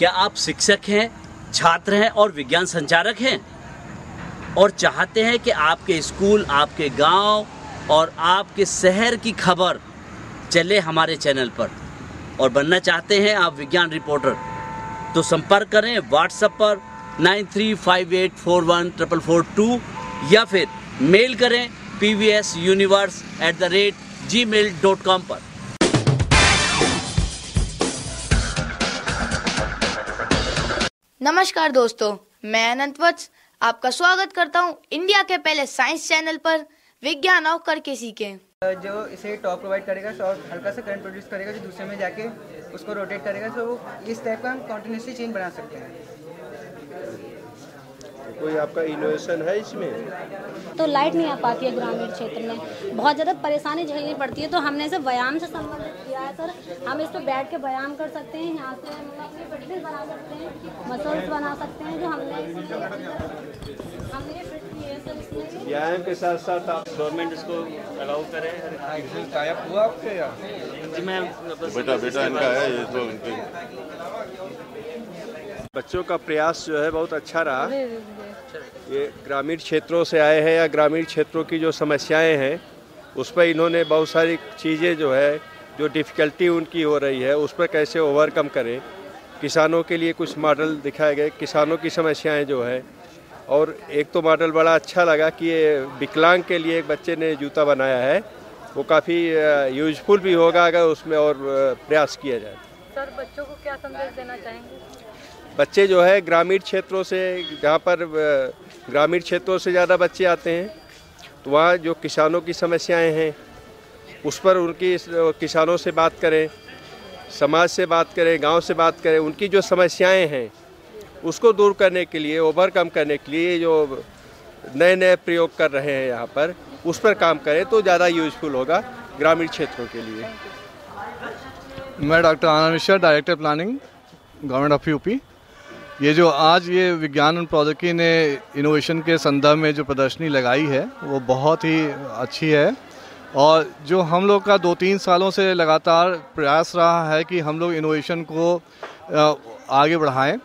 क्या आप शिक्षक हैं, छात्र हैं और विज्ञान संचारक हैं? और चाहते हैं कि आपके स्कूल, आपके गाँव और आपके शहर की खबर चले हमारे चैनल पर। और बनना चाहते हैं आप विज्ञान रिपोर्टर तो संपर्क करें व्हाट्सएप पर nine three five eight four one triple four two या फिर मेल करें P V S universe at the rate G mail dot com पर। नमस्कार दोस्तों, मैं अनंत वत्स, आपका स्वागत करता हूँ इंडिया के पहले साइंस चैनल पर, विज्ञान और करके सीखे। जो इसे टॉप प्रोवाइड करेगा और हल्का सा करंट प्रोड्यूस करेगा, जो दूसरे में जाके उसको रोटेट करेगा तो इस टाइप का हम कॉन्टिन्यूसली चेन बना सकते हैं। कोई आपका इनोवेशन है इसमें? तो लाइट नहीं आ पाती है ग्रामीण क्षेत्र में। बहुत ज़्यादा परेशानी झेलनी पड़ती है। तो हमने इसे व्यायाम से संबंधित किया है सर। हम इस पर बैठ के व्यायाम कर सकते हैं। यहाँ से अपनी फिटनेस बना सकते हैं मसल्स बना सकते हैं जो हमने हमने हैं व्यायाम के साथ साथ आप गवर्नमेंट इसको अलाउ करे। हुआ आपके जी मैं बेटा बेटा इनका है ये तो इनके बच्चों का प्रयास जो है बहुत अच्छा रहा। ये ग्रामीण क्षेत्रों से आए हैं या ग्रामीण क्षेत्रों की जो समस्याएँ हैं उस पर इन्होंने बहुत सारी चीज़ें जो है जो डिफ़िकल्टी उनकी हो रही है उस पर कैसे ओवरकम करें। किसानों के लिए कुछ मॉडल दिखाए गए किसानों की समस्याएँ जो है। और एक तो मॉडल बड़ा अच्छा लगा कि ये विकलांग के लिए एक बच्चे ने जूता बनाया है। वो काफ़ी यूजफुल भी होगा अगर उसमें और प्रयास किया जाए। सर बच्चों को क्या संदेश देना चाहेंगे? बच्चे जो है ग्रामीण क्षेत्रों से, जहाँ पर ग्रामीण क्षेत्रों से ज़्यादा बच्चे आते हैं तो वहाँ जो किसानों की समस्याएँ हैं, उस पर उनकी किसानों से बात करें, समाज से बात करें, गाँव से बात करें, उनकी जो समस्याएँ हैं, उसको दूर करने के लिए, ओवरकम करने के लिए जो नए नए प्रयोग कर रहे हैं यहाँ पर, उस पर काम करें तो ज़्यादा यूजफुल होगा ग्रामीण क्षेत्रों के लिए। मैं doctor Anand Mishra, director planning, government of UP. ये जो आज ये विज्ञान और प्रौद्योगिकी ने इनोवेशन के संदर्भ में जो प्रदर्शनी लगाई है, वो बहुत ही अच्छी है। और जो हम लोग का दो तीन सालों से लगातार प्रयास रहा है कि हम लोग इनोवेशन को आगे बढ़ाएँ।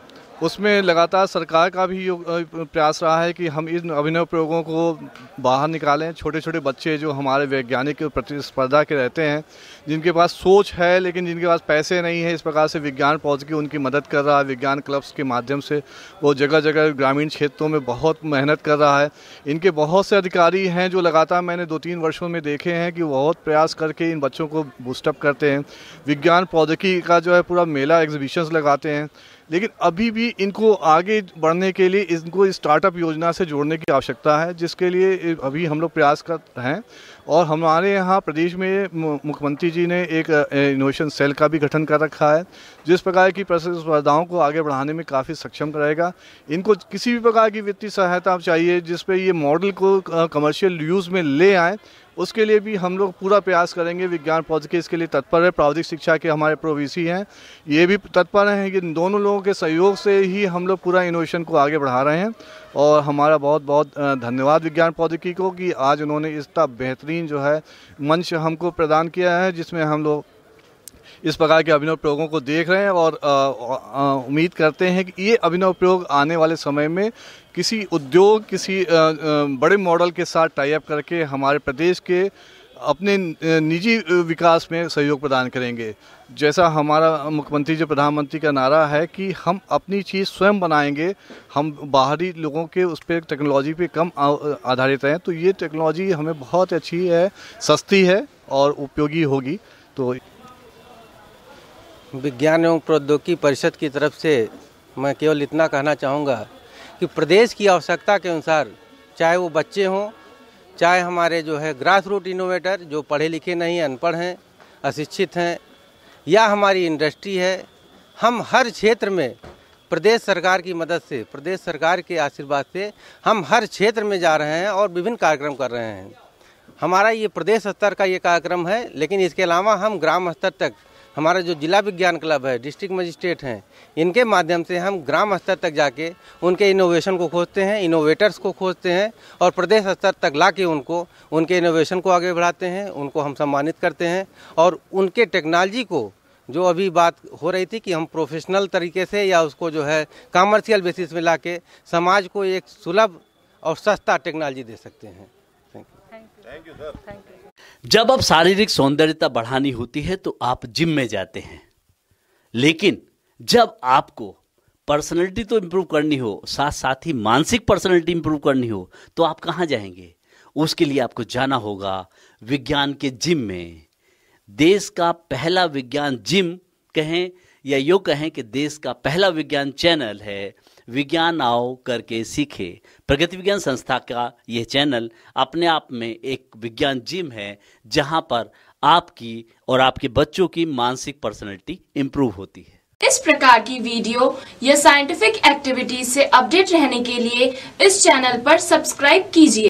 उसमें लगातार सरकार का भी प्रयास रहा है कि हम इन अभिनव प्रयोगों को बाहर निकालें। छोटे छोटे बच्चे जो हमारे वैज्ञानिक प्रतिस्पर्धा के रहते हैं, जिनके पास सोच है लेकिन जिनके पास पैसे नहीं है, इस प्रकार से विज्ञान प्रौद्योगिकी उनकी मदद कर रहा है। विज्ञान क्लब्स के माध्यम से वो जगह जगह ग्रामीण क्षेत्रों में बहुत मेहनत कर रहा है। इनके बहुत से अधिकारी हैं जो लगातार मैंने दो तीन वर्षों में देखे हैं कि बहुत प्रयास करके इन बच्चों को बूस्टअप करते हैं। विज्ञान प्रौद्योगिकी का जो है पूरा मेला एग्जीबिशंस लगाते हैं। लेकिन अभी भी इनको आगे बढ़ने के लिए, इनको स्टार्टअप योजना से जोड़ने की आवश्यकता है, जिसके लिए अभी हम लोग प्रयास कर रहे हैं। और हमारे यहाँ प्रदेश में मुख्यमंत्री जी ने एक इनोवेशन सेल का भी गठन कर रखा है, जिस प्रकार की प्रतिस्पर्धाओं को आगे बढ़ाने में काफ़ी सक्षम रहेगा इनको किसी भी प्रकार की वित्तीय सहायता चाहिए, जिस पे ये मॉडल को कमर्शियल यूज़ में ले आएँ उसके लिए भी हम लोग पूरा प्रयास करेंगे विज्ञान प्रौद्योगिकी इसके लिए तत्पर है। प्रावधिक शिक्षा के हमारे प्रोवीसी हैं। ये भी तत्पर हैं कि दोनों लोगों के सहयोग से ही हम लोग पूरा इनोवेशन को आगे बढ़ा रहे हैं। और हमारा बहुत बहुत धन्यवाद विज्ञान प्रौद्योगिकी को कि आज उन्होंने इतना बेहतरीन जो है मंच हमको प्रदान किया है, जिसमें हम लोग इस प्रकार के अभिनव प्रयोगों को देख रहे हैं। और उम्मीद करते हैं कि ये अभिनव प्रयोग आने वाले समय में किसी उद्योग, किसी बड़े मॉडल के साथ टाइप करके हमारे प्रदेश के अपने निजी विकास में सहयोग प्रदान करेंगे। जैसा हमारा मुख्यमंत्री जी, प्रधानमंत्री का नारा है कि हम अपनी चीज़ स्वयं बनाएँगे, हम बाहरी लोगों के उस पर टेक्नोलॉजी पे कम आधारित हैं तो ये टेक्नोलॉजी हमें बहुत अच्छी है, सस्ती है और उपयोगी होगी। तो विज्ञान एवं प्रौद्योगिकी परिषद की तरफ़ से मैं केवल इतना कहना चाहूँगा कि प्रदेश की आवश्यकता के अनुसार चाहे वो बच्चे हों, चाहे हमारे जो है ग्रास रूट इनोवेटर जो पढ़े लिखे नहीं, अनपढ़ हैं, अशिक्षित हैं, या हमारी इंडस्ट्री है, हम हर क्षेत्र में प्रदेश सरकार की मदद से, प्रदेश सरकार के आशीर्वाद से हम हर क्षेत्र में जा रहे हैं और विभिन्न कार्यक्रम कर रहे हैं। हमारा ये प्रदेश स्तर का ये कार्यक्रम है, लेकिन इसके अलावा हम ग्राम स्तर तक हमारा जो जिला विज्ञान क्लब है डिस्ट्रिक्ट मजिस्ट्रेट हैं इनके माध्यम से हम ग्राम स्तर तक जाके उनके इनोवेशन को खोजते हैं इनोवेटर्स को खोजते हैं और प्रदेश स्तर तक ला के उनको उनके इनोवेशन को आगे बढ़ाते हैं उनको हम सम्मानित करते हैं और उनके टेक्नोलॉजी को जो अभी बात हो रही थी कि हम प्रोफेशनल तरीके से या उसको जो है कॉमर्शियल बेसिस में लाके समाज को एक सुलभ और सस्ता टेक्नोलॉजी दे सकते हैं। Thank you thank you sir जब आप शारीरिक सौंदर्यता बढ़ानी होती है तो आप जिम में जाते हैं। लेकिन जब आपको पर्सनैलिटी तो इम्प्रूव करनी हो साथ साथ ही मानसिक पर्सनैलिटी इम्प्रूव करनी हो तो आप कहाँ जाएँगे? उसके लिए आपको जाना होगा विज्ञान के जिम में। देश का पहला विज्ञान जिम कहें या यो कहें कि देश का पहला विज्ञान चैनल है विज्ञान आओ करके सीखे। प्रगति विज्ञान संस्था का यह चैनल अपने आप में एक विज्ञान जिम है, जहाँ पर आपकी और आपके बच्चों की मानसिक पर्सनैलिटी इम्प्रूव होती है। इस प्रकार की वीडियो या साइंटिफिक एक्टिविटीज़ से अपडेट रहने के लिए इस चैनल पर सब्सक्राइब कीजिए।